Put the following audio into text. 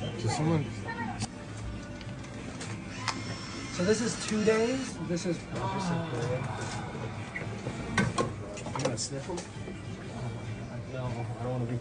Wait, does someone? So this is two days. This is. You want to sniff them? No, I don't want to be.